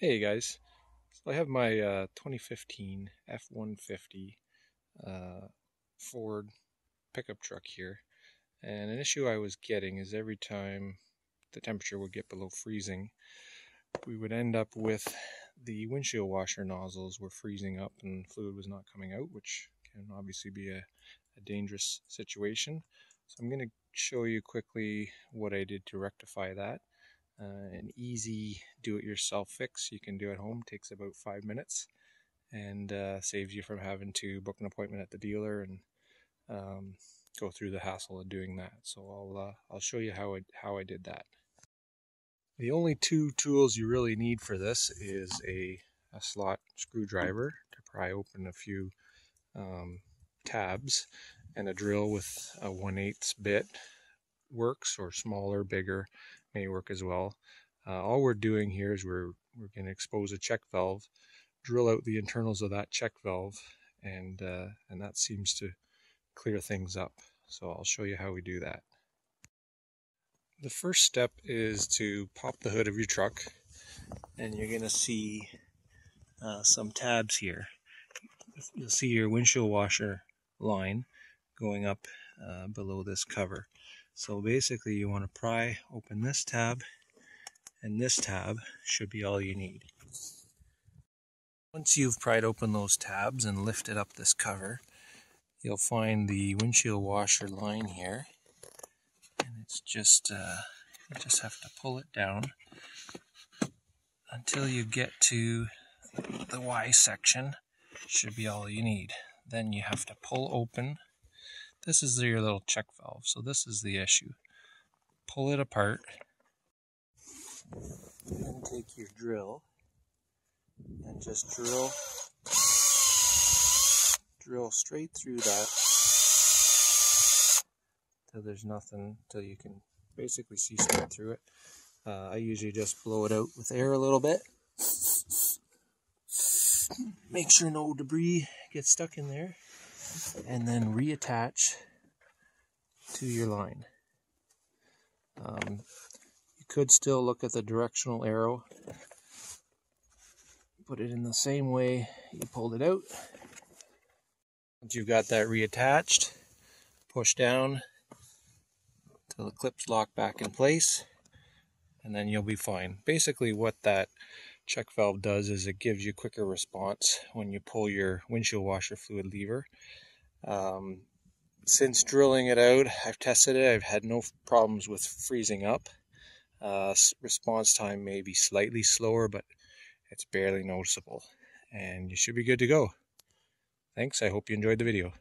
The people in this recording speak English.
Hey guys, so I have my uh, 2015 F-150 uh, Ford pickup truck here and an issue I was getting is every time the temperature would get below freezing we would end up with the windshield washer nozzles were freezing up and fluid was not coming out which can obviously be a, a dangerous situation. So I'm going to show you quickly what I did to rectify that uh, an easy do-it-yourself fix. You can do at home takes about five minutes and uh, saves you from having to book an appointment at the dealer and um, go through the hassle of doing that. So I'll uh, I'll show you how I how I did that. The only two tools you really need for this is a, a slot screwdriver to pry open a few um, tabs and a drill with a 1 8 bit works or smaller bigger may work as well. Uh, all we're doing here is we're, we're going to expose a check valve, drill out the internals of that check valve, and, uh, and that seems to clear things up. So I'll show you how we do that. The first step is to pop the hood of your truck, and you're going to see uh, some tabs here. You'll see your windshield washer line going up uh, below this cover. So basically you want to pry open this tab and this tab should be all you need. Once you've pried open those tabs and lifted up this cover, you'll find the windshield washer line here. And it's just, uh, you just have to pull it down until you get to the Y section. Should be all you need. Then you have to pull open this is your little check valve, so this is the issue. Pull it apart, and take your drill and just drill drill straight through that till there's nothing till you can basically see straight through it. Uh, I usually just blow it out with air a little bit. Make sure no debris gets stuck in there and then reattach to your line. Um, you could still look at the directional arrow, put it in the same way you pulled it out. Once you've got that reattached, push down till the clips lock back in place, and then you'll be fine. Basically, what that check valve does is it gives you quicker response when you pull your windshield washer fluid lever. Um, since drilling it out, I've tested it. I've had no problems with freezing up. Uh, response time may be slightly slower, but it's barely noticeable. And you should be good to go. Thanks. I hope you enjoyed the video.